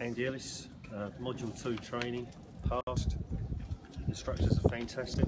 Andy Ellis, uh, Module 2 training, passed. Instructors are fantastic.